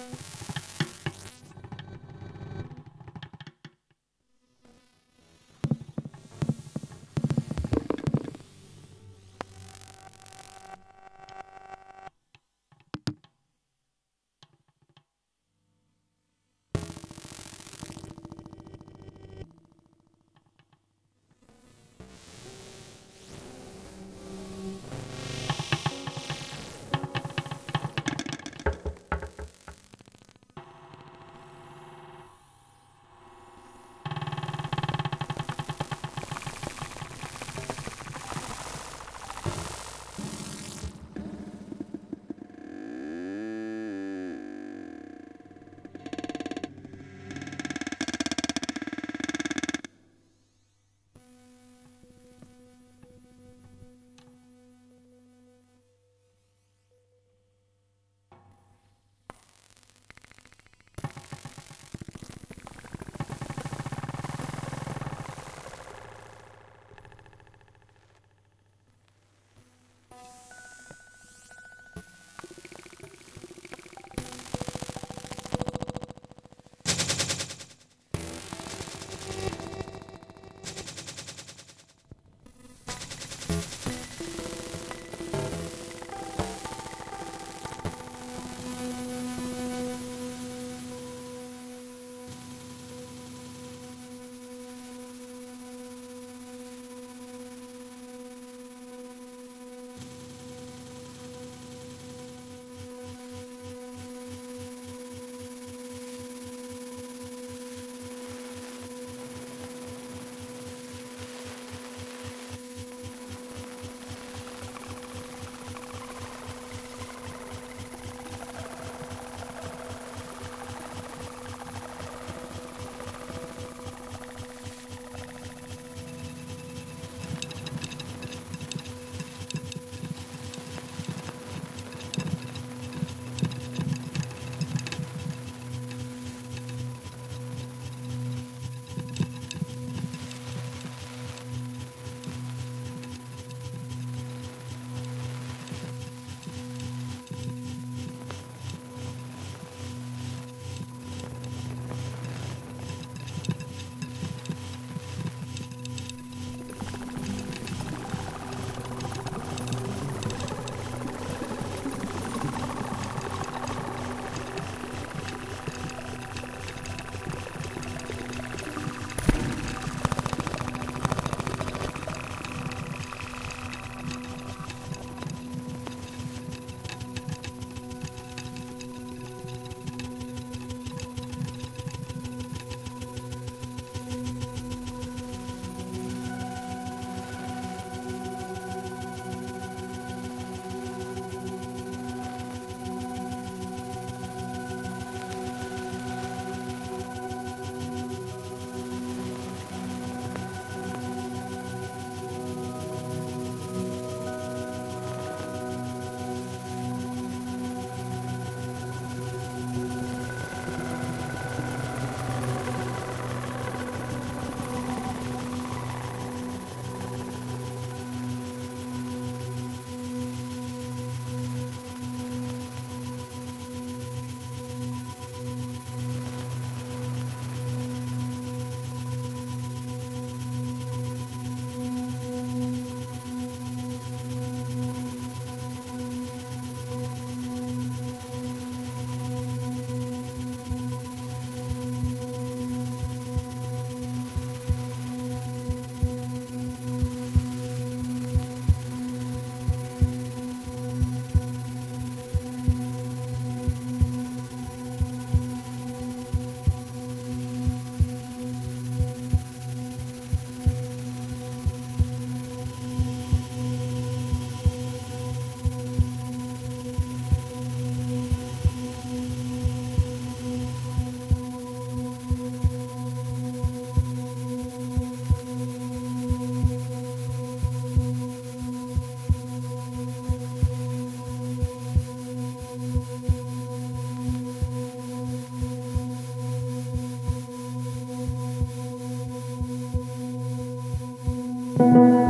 you Música